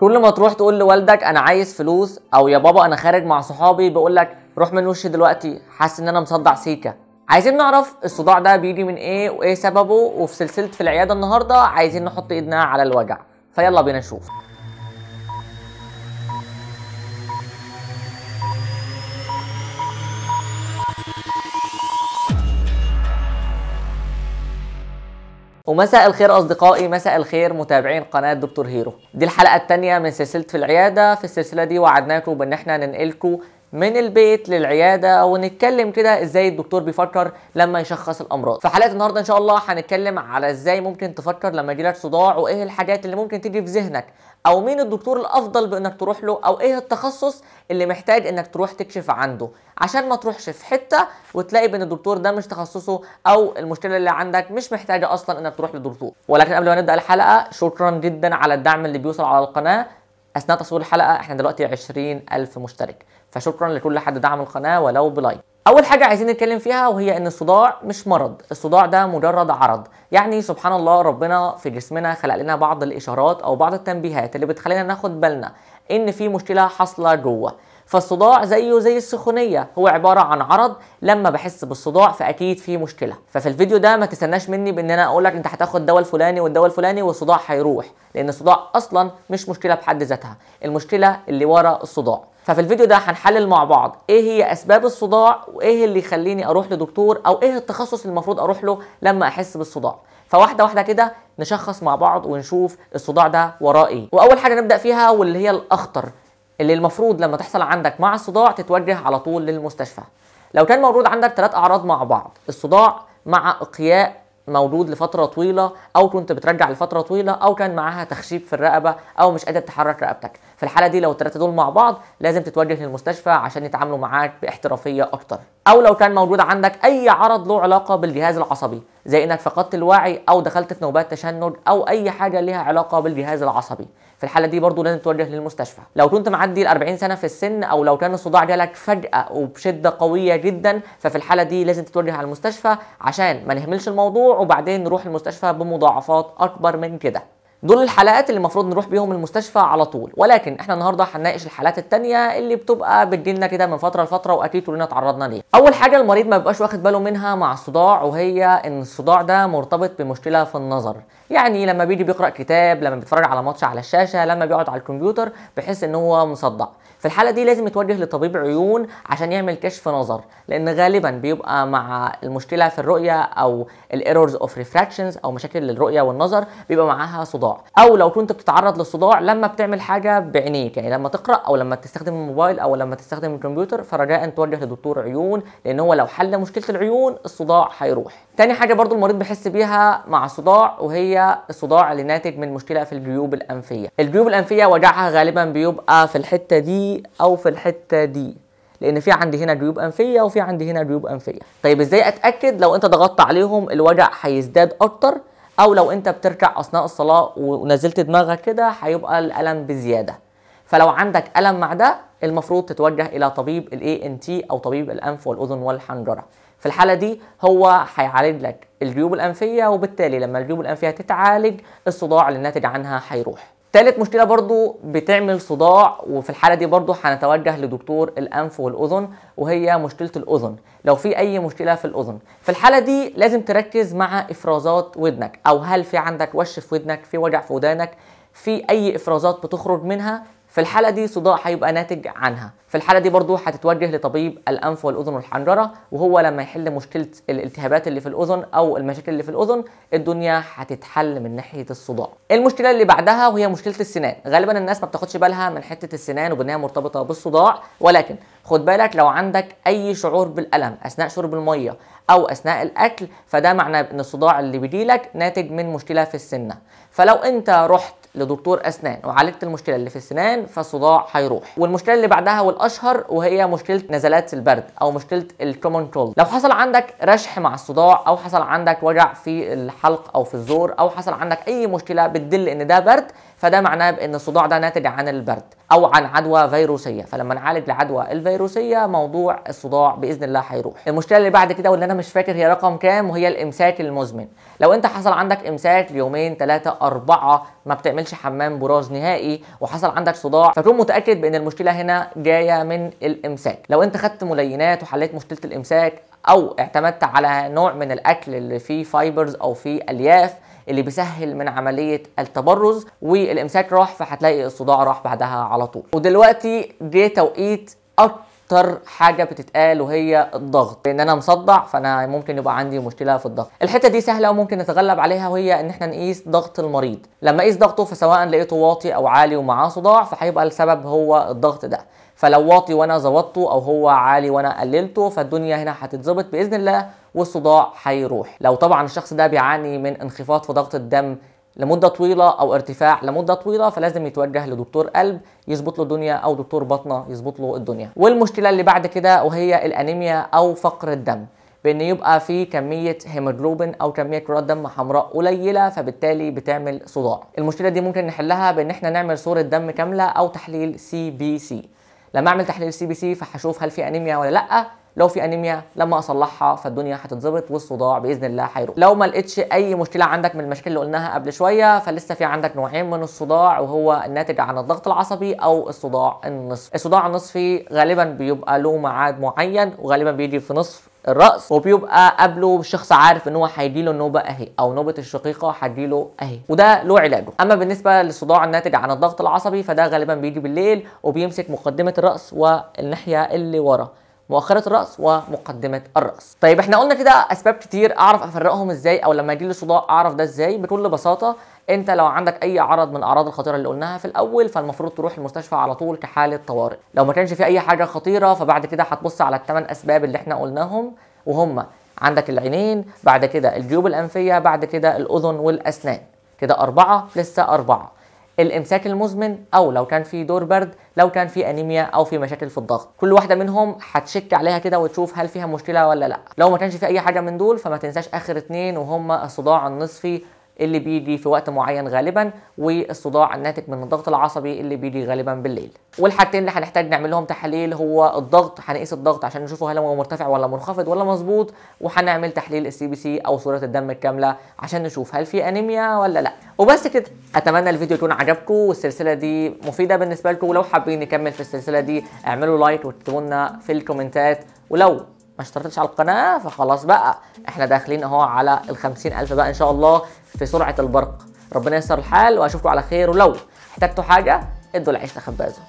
كل ما تروح تقول لوالدك أنا عايز فلوس أو يا بابا أنا خارج مع صحابي بيقول لك روح من وشي دلوقتي حاسس إن أنا مصدع سيكا. عايزين نعرف الصداع ده بيجي من إيه وإيه سببه وفي سلسلة في العيادة النهارده عايزين نحط إيدنا على الوجع. فيلا بينا نشوف. ومساء الخير أصدقائي مساء الخير متابعين قناة دكتور هيرو. دي الحلقة الثانية من سلسلة في العيادة. في السلسلة دي وعدناكم بأن إحنا ننقلكم من البيت للعيادة ونتكلم كده إزاي الدكتور بيفكر لما يشخص الأمراض. في حلقة النهارده إن شاء الله هنتكلم على إزاي ممكن تفكر لما يجيلك صداع وإيه الحاجات اللي ممكن تيجي في ذهنك أو مين الدكتور الأفضل بإنك تروح له؟ أو إيه التخصص اللي محتاج إنك تروح تكشف عنده؟ عشان ما تروحش في حتة وتلاقي بان الدكتور ده مش تخصصه أو المشكلة اللي عندك مش محتاجة أصلا إنك تروح للدكتور ولكن قبل ما نبدأ الحلقة شكرا جدا على الدعم اللي بيوصل على القناة. أثناء تصوير الحلقة إحنا دلوقتي 20 ألف مشترك. فشكرا لكل حد دعم القناة ولو بلايك. أول حاجة عايزين نتكلم فيها وهي إن الصداع مش مرض الصداع ده مجرد عرض. يعني سبحان الله ربنا في جسمنا خلق لنا بعض الإشارات أو بعض التنبيهات اللي بتخلينا ناخد بالنا إن في مشكلة حاصلة جوه. فالصداع زيه زي السخونية هو عبارة عن عرض لما بحس بالصداع فأكيد في مشكلة. ففي الفيديو ده ما تستناش مني بان أنا أقول لك أنت هتاخد الدواء الفلاني والدواء الفلاني والصداع هيروح لأن الصداع أصلا مش مشكلة بحد ذاتها. المشكلة اللي ورا الصداع. ففي الفيديو ده هنحلل مع بعض إيه هي أسباب الصداع وإيه اللي يخليني أروح لدكتور أو إيه التخصص اللي المفروض أروح له لما أحس بالصداع. فواحدة واحدة كده نشخص مع بعض ونشوف الصداع ده وراه إيه. وأول حاجة نبدأ فيها واللي هي الأخطر اللي المفروض لما تحصل عندك مع الصداع تتوجه على طول للمستشفى. لو كان موجود عندك ثلاث أعراض مع بعض الصداع مع إقياء موجود لفترة طويلة أو كنت بترجع لفترة طويلة أو كان معاها تخشيب في الرقبة أو مش قادر تحرك رقبتك. في الحالة دي لو الثلاثه دول مع بعض لازم تتوجه للمستشفى عشان يتعاملوا معاك باحترافية أكتر. أو لو كان موجود عندك أي عرض له علاقة بالجهاز العصبي. زي إنك فقدت الوعي أو دخلت في نوبات تشنج أو أي حاجة ليها علاقة بالجهاز العصبي. في الحالة دي برضو لازم تتوجه للمستشفى. لو كنت معدي ال 40 سنة في السن أو لو كان الصداع جالك فجأة وبشدة قوية جدا ففي الحالة دي لازم تتوجه على المستشفى عشان ما نهملش الموضوع وبعدين نروح المستشفى بمضاعفات أكبر من كده. دول الحالات اللي المفروض نروح بيهم المستشفى على طول. ولكن إحنا النهارده هنناقش الحالات التانية اللي بتبقى بتجيلنا كده من فترة لفترة وأكيد كلنا اتعرضنا ليها. أول حاجة المريض ما بيبقاش واخد باله منها مع الصداع وهي إن الصداع ده مرتبط بمشكلة في النظر. يعني لما بيجي بيقرأ كتاب لما بيتفرج على ماتش على الشاشة لما بيقعد على الكمبيوتر بيحس إن هو مصدع. في الحالة دي لازم يتوجه لطبيب عيون عشان يعمل كشف نظر لأن غالبا بيبقى مع المشكلة في الرؤية أو ال errors of refractions أو مشاكل الرؤيه والنظر بيبقى معاها صداع. أو لو كنت بتتعرض للصداع لما بتعمل حاجة بعينيك يعني لما تقرأ أو لما تستخدم الموبايل أو لما تستخدم الكمبيوتر فرجاء توجه لدكتور عيون لأن هو لو حل مشكلة العيون الصداع هيروح. تاني حاجة برضو المريض بيحس بيها مع الصداع وهي الصداع اللي ناتج من مشكلة في الجيوب الأنفية. الجيوب الأنفية وجعها غالبا بيبقى في الحتة دي أو في الحتة دي لأن في عندي هنا جيوب أنفية وفي عندي هنا جيوب أنفية. طيب إزاي أتأكد لو أنت ضغطت عليهم الوجع هيزداد أكتر؟ أو لو أنت بتركع أثناء الصلاة ونزلت دماغك كده هيبقى الألم بزيادة. فلو عندك ألم مع ده المفروض تتوجه إلى طبيب ال ENT أو طبيب الأنف والأذن والحنجرة. في الحالة دي هو هيعالج لك الجيوب الأنفية وبالتالي لما الجيوب الأنفية تتعالج الصداع اللي الناتج عنها هيروح. تالت مشكلة برضو بتعمل صداع وفي الحالة دي برضو هنتوجه لدكتور الأنف والأذن وهي مشكلة الأذن. لو في أي مشكلة في الأذن في الحالة دي لازم تركز مع إفرازات ودنك أو هل في عندك وش في ودنك في وجع في ودانك في أي إفرازات بتخرج منها في الحالة دي صداع هيبقى ناتج عنها. في الحالة دي برضو هتتوجه لطبيب الأنف والأذن والحنجرة وهو لما يحل مشكلة الالتهابات اللي في الأذن أو المشاكل اللي في الأذن الدنيا هتتحل من ناحية الصداع. المشكلة اللي بعدها وهي مشكلة السنان. غالبا الناس ما بتاخدش بالها من حتة السنان وبأنها مرتبطة بالصداع ولكن خد بالك لو عندك أي شعور بالألم أثناء شرب المية أو أثناء الأكل فده معناه إن الصداع اللي بيجيلك ناتج من مشكلة في السنة. فلو أنت رحت لدكتور أسنان وعالجت المشكلة اللي في السنان فالصداع هيروح. والمشكلة اللي بعدها والأشهر وهي مشكلة نزلات البرد أو مشكلة ال common cold لو حصل عندك رشح مع الصداع أو حصل عندك وجع في الحلق أو في الزور أو حصل عندك أي مشكلة بتدل إن ده برد فده معناه بأن الصداع ده ناتج عن البرد أو عن عدوى فيروسية. فلما نعالج العدوى الفيروسية موضوع الصداع بإذن الله هيروح. المشكلة اللي بعد كده واللي أنا مش فاكر هي رقم كام وهي الإمساك المزمن. لو أنت حصل عندك إمساك ليومين ثلاثة أربعة ما بتعملش حمام براز نهائي وحصل عندك صداع فكون متأكد بأن المشكلة هنا جاية من الإمساك. لو أنت خدت ملينات وحليت مشكلة الإمساك أو اعتمدت على نوع من الأكل اللي فيه fibers أو فيه ألياف اللي بيسهل من عملية التبرز والإمساك راح فهتلاقي الصداع راح بعدها على طول. ودلوقتي جه توقيت أكتر حاجة بتتقال وهي الضغط. لأن أنا مصدع فأنا ممكن يبقى عندي مشكلة في الضغط. الحتة دي سهلة وممكن نتغلب عليها وهي إن إحنا نقيس ضغط المريض. لما أقيس ضغطه فسواء لقيته واطي أو عالي ومعاه صداع فهيبقى السبب هو الضغط ده. فلو واطي وأنا ظبطته أو هو عالي وأنا قللته فالدنيا هنا هتتظبط بإذن الله والصداع هيروح. لو طبعا الشخص ده بيعاني من انخفاض في ضغط الدم لمدة طويلة أو ارتفاع لمدة طويلة فلازم يتوجه لدكتور قلب يظبط له الدنيا أو دكتور بطنة يظبط له الدنيا. والمشكلة اللي بعد كده وهي الأنيميا أو فقر الدم بأن يبقى في كمية هيموجلوبين أو كمية كرات دم حمراء قليلة فبالتالي بتعمل صداع. المشكلة دي ممكن نحلها بأن إحنا نعمل صورة دم كاملة أو تحليل CBC لما أعمل تحليل CBC فهشوف هل في أنيميا ولا لأ. لو في أنيميا لما أصلحها فالدنيا هتتظبط والصداع بإذن الله هيروح. لو ما لقيتش أي مشكلة عندك من المشاكل اللي قلناها قبل شوية فلسه في عندك نوعين من الصداع وهو الناتج عن الضغط العصبي أو الصداع النصفي. الصداع النصفي غالبا بيبقى له ميعاد معين وغالبا بيجي في نصف الرأس. وبيبقى قبله الشخص عارف إن هو هيجيله النوبة أهي أو نوبة الشقيقة هتجيله أهي. وده له علاجه. أما بالنسبة للصداع الناتج عن الضغط العصبي فده غالبا بيجي بالليل وبيمسك مقدمة الرأس والناحية اللي ورا. مؤخرة الرأس ومقدمة الرأس. طيب إحنا قلنا كده أسباب كتير أعرف أفرقهم إزاي أو لما يجيلي صداع أعرف ده إزاي؟ بكل بساطة أنت لو عندك أي عرض من الأعراض الخطيرة اللي قلناها في الأول فالمفروض تروح المستشفى على طول كحالة طوارئ. لو ما كانش في أي حاجة خطيرة فبعد كده هتبص على الثمان أسباب اللي إحنا قلناهم وهم عندك العينين بعد كده الجيوب الأنفية بعد كده الأذن والأسنان. كده أربعة لسه أربعة. الامساك المزمن أو لو كان في دور برد لو كان في أنيميا أو في مشاكل في الضغط كل واحدة منهم هتشك عليها كده وتشوف هل فيها مشكلة ولا لأ لو ما كانش في أي حاجة من دول فما تنساش آخر اتنين وهم الصداع النصفي اللي بيجي في وقت معين غالبا والصداع الناتج من الضغط العصبي اللي بيجي غالبا بالليل. والحاجتين اللي هنحتاج نعمل لهم تحاليل هو الضغط هنقيس الضغط عشان نشوفه هل هو مرتفع ولا منخفض ولا مظبوط وهنعمل تحليل ال CBC أو صورة الدم الكاملة عشان نشوف هل في أنيميا ولا لأ. وبس كده. أتمنى الفيديو يكون عجبكم والسلسلة دي مفيدة بالنسبة لكم. ولو حابين نكمل في السلسلة دي اعملوا لايك واكتبوا لنا في الكومنتات. ولو اشتركتش على القناة فخلاص بقى. إحنا داخلين اهو على ال ألف بقى إن شاء الله في سرعة البرق. ربنا ييسر الحال وأشوفكم على خير ولو احتجتوا حاجة ادوا العيش لخبازه